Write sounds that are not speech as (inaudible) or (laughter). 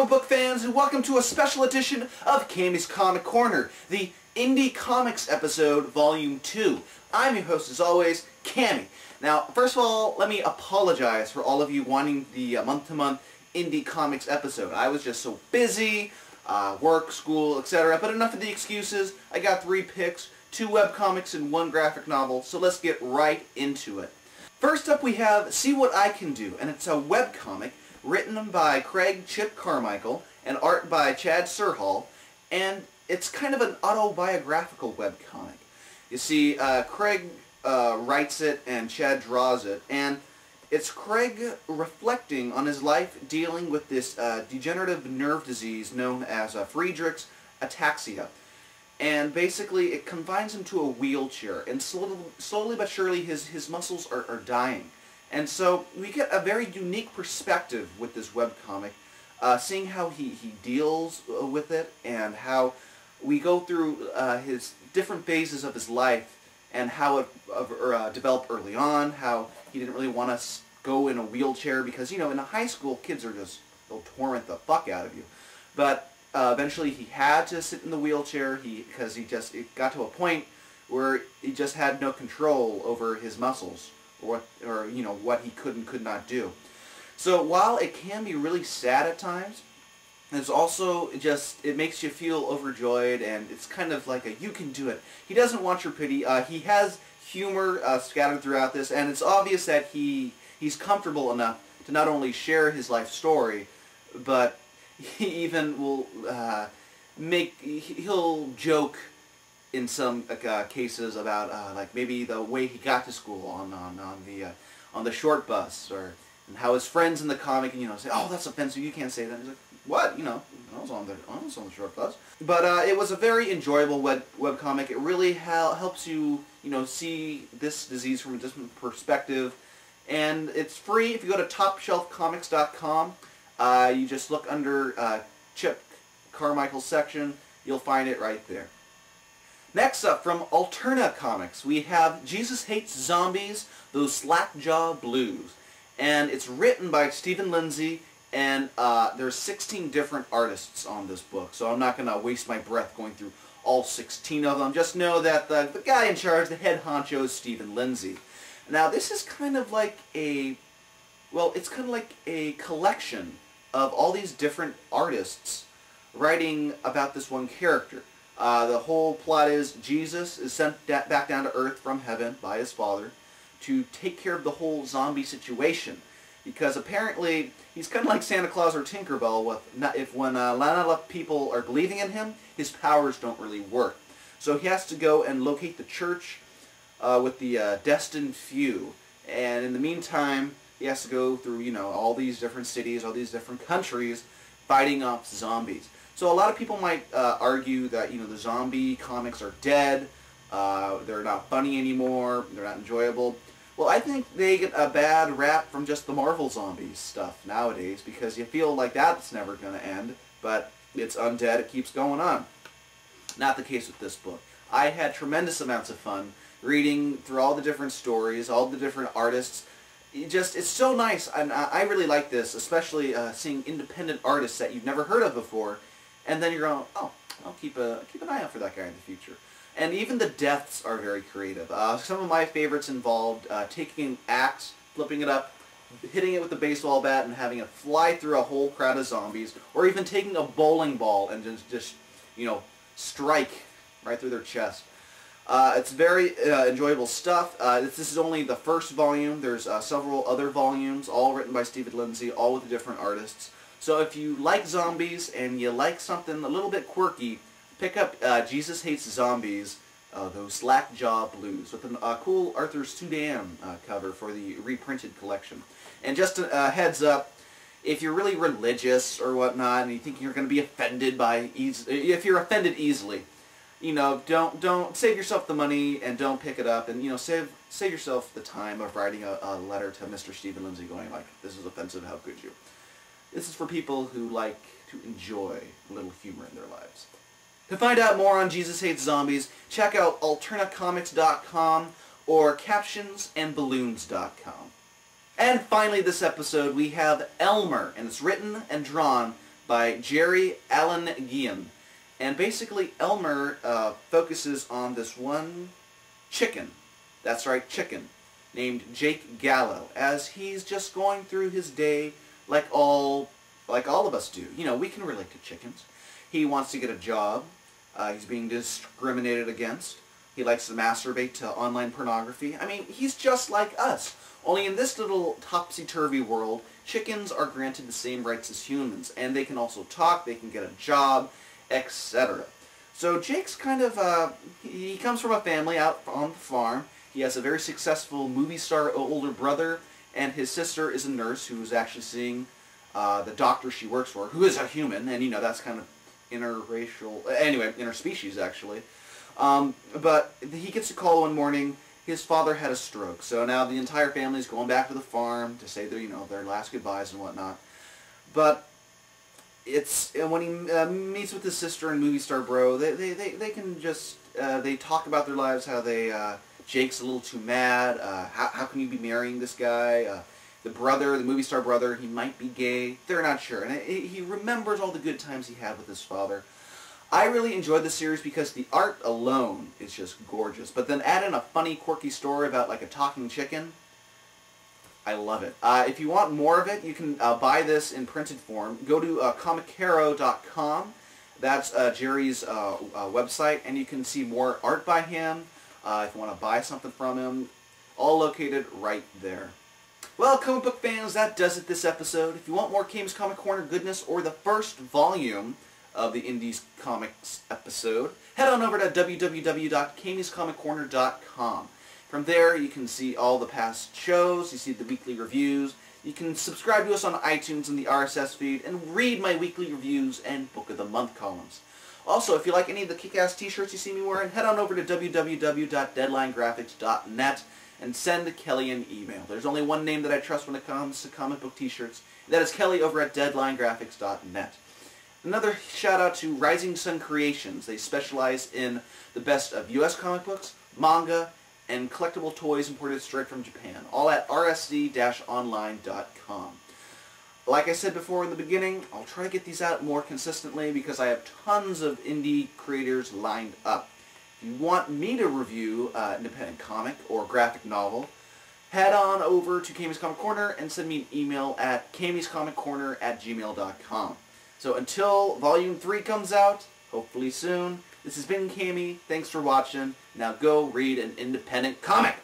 comic book fans, and welcome to a special edition of Cammy's Comic Corner, the Indie Comics episode, Volume 2. I'm your host, as always, Cammy. Now, first of all, let me apologize for all of you wanting the uh, month-to-month Indie Comics episode. I was just so busy, uh, work, school, etc. But enough of the excuses. I got three picks, two webcomics and one graphic novel, so let's get right into it. First up we have See What I Can Do, and it's a webcomic written by Craig Chip Carmichael and art by Chad Serhal, and it's kind of an autobiographical webcomic. You see, uh, Craig uh, writes it and Chad draws it, and it's Craig reflecting on his life dealing with this uh, degenerative nerve disease known as uh, Friedreich's ataxia. And basically, it confines him to a wheelchair, and slowly, slowly but surely his, his muscles are, are dying. And so we get a very unique perspective with this webcomic, uh, seeing how he, he deals uh, with it and how we go through uh, his different phases of his life and how it uh, developed early on, how he didn't really want to go in a wheelchair because, you know, in high school, kids are just, they'll torment the fuck out of you. But uh, eventually he had to sit in the wheelchair he because he just, it got to a point where he just had no control over his muscles or what, or you know what he could and could not do. So while it can be really sad at times, it's also just it makes you feel overjoyed, and it's kind of like a you can do it. He doesn't want your pity. Uh, he has humor uh, scattered throughout this, and it's obvious that he he's comfortable enough to not only share his life story, but (laughs) he even will uh, make he'll joke in some uh, cases about uh, like maybe the way he got to school on on, on the uh, on the short bus or and how his friends in the comic you know say oh that's offensive. You can't say that. He's like what? You know I was on the I was on the short bus. But uh, it was a very enjoyable web web comic. It really helps you you know see this disease from a different perspective. And it's free. If you go to topshelfcomix.com uh, you just look under uh, Chip Carmichael's section you'll find it right there Next up, from Alterna Comics, we have Jesus Hates Zombies, Those Slackjaw Blues. And it's written by Stephen Lindsay, and uh, there's 16 different artists on this book, so I'm not going to waste my breath going through all 16 of them. Just know that the, the guy in charge, the head honcho, is Stephen Lindsay. Now, this is kind of like a, well, it's kind of like a collection of all these different artists writing about this one character. Uh, the whole plot is Jesus is sent back down to earth from heaven by his father to take care of the whole zombie situation. Because apparently he's kind of like Santa Claus or Tinkerbell. With not, if when uh, not enough people are believing in him, his powers don't really work. So he has to go and locate the church uh, with the uh, destined few. And in the meantime, he has to go through you know all these different cities, all these different countries, fighting off zombies. So a lot of people might uh, argue that you know the zombie comics are dead, uh, they're not funny anymore, they're not enjoyable. Well, I think they get a bad rap from just the Marvel zombies stuff nowadays because you feel like that's never going to end, but it's undead, it keeps going on. Not the case with this book. I had tremendous amounts of fun reading through all the different stories, all the different artists. It just it's so nice, and I really like this, especially uh, seeing independent artists that you've never heard of before and then you're going, oh, I'll keep a keep an eye out for that guy in the future. And even the deaths are very creative. Uh, some of my favorites involved uh, taking an axe, flipping it up, hitting it with a baseball bat, and having it fly through a whole crowd of zombies, or even taking a bowling ball and just, just you know, strike right through their chest. Uh, it's very uh, enjoyable stuff. Uh, this, this, is only the first volume. There's uh, several other volumes, all written by Stephen Lindsay, all with different artists. So if you like zombies and you like something a little bit quirky, pick up uh, Jesus Hates Zombies, uh, those Slackjaw Blues, with a cool Arthur Suydam cover for the reprinted collection. And just a, heads up, if you're really religious or whatnot, and you think you're going to be offended by, if you're offended easily, you know, don't don't save yourself the money and don't pick it up, and you know, save save yourself the time of writing a, a letter to Mr. Stephen Lindsay, going like, "This is offensive. How could you?" This is for people who like to enjoy a little humor in their lives. To find out more on Jesus Hates Zombies, check out alternacomics.com or captionsandballoons.com. And finally this episode we have Elmer, and it's written and drawn by Jerry Allen Guillen. And basically, Elmer uh, focuses on this one chicken. That's right, chicken. Named Jake Gallo. As he's just going through his day like all, like all of us do. You know, we can relate to chickens. He wants to get a job. Uh, he's being discriminated against. He likes to masturbate to online pornography. I mean, he's just like us. Only in this little topsy-turvy world, chickens are granted the same rights as humans, and they can also talk, they can get a job, etc. So Jake's kind of, uh, he comes from a family out on the farm. He has a very successful movie star older brother, and his sister is a nurse who's actually seeing uh, the doctor she works for, who is a human, and you know, that's kind of interracial, anyway, interspecies actually. Um, but he gets a call one morning, his father had a stroke, so now the entire family is going back to the farm to say their, you know, their last goodbyes and whatnot. But it's when he uh, meets with his sister and movie star bro, they they, they, they can just uh, they talk about their lives, how they uh, Jake's a little too mad. Uh, how how can you be marrying this guy? Uh, the brother, the movie star brother, he might be gay. They're not sure, and it, he remembers all the good times he had with his father. I really enjoyed the series because the art alone is just gorgeous. But then add in a funny, quirky story about like a talking chicken. I love it. Uh, if you want more of it, you can uh, buy this in printed form. Go to uh, komikero.com. That's uh, Gerry's uh, uh, website, and you can see more art by him. If you want to buy something from him, all located right there. Well, comic book fans, that does it this episode. If you want more Cammy's Comic Corner goodness or the first volume of the Indies Comics episode, head on over to www.cammyscomiccorner.com. From there, you can see all the past shows, you see the weekly reviews, you can subscribe to us on iTunes and the RSS feed, and read my weekly reviews and Book of the Month columns. Also, if you like any of the kick-ass t-shirts you see me wearing, head on over to www.deadlinegraphics.net and send Kelly an email. There's only one name that I trust when it comes to comic book t-shirts. That is Kelly over at deadlinegraphics.net. Another shout out to Rising Sun Creations. They specialize in the best of U.S. comic books, manga, and collectible toys imported straight from Japan. All at rsd-online.com. Like I said before in the beginning, I'll try to get these out more consistently because I have tons of indie creators lined up. If you want me to review uh, independent comic or graphic novel, head on over to Cammy's Comic Corner and send me an email at cammyscomiccorner at gmail.com. So until Volume 3 comes out, hopefully soon, this has been Cammy. Thanks for watching. Now go read an independent comic.